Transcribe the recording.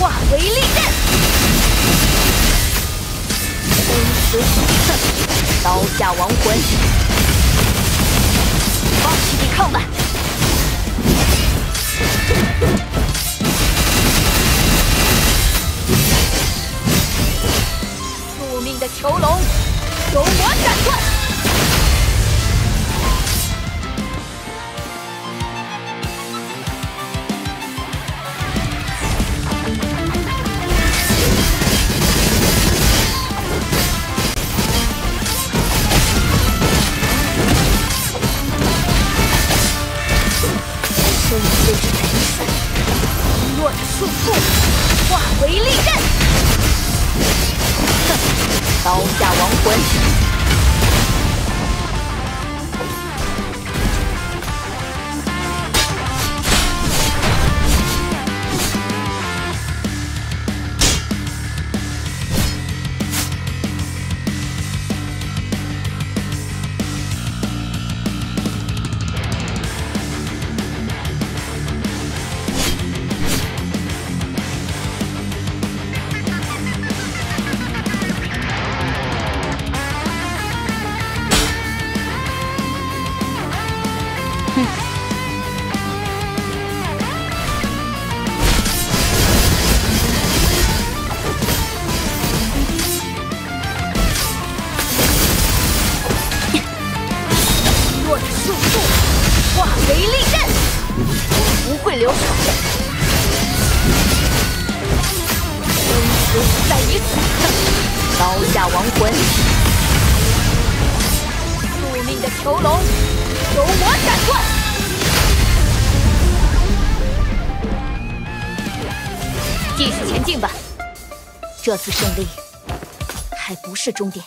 化为利刃。生死手刃刀下亡魂放弃抵抗吧。束缚化为利刃，哼！刀下亡魂。下亡魂，宿命的囚笼由我斩断。继续前进吧，这次胜利还不是终点。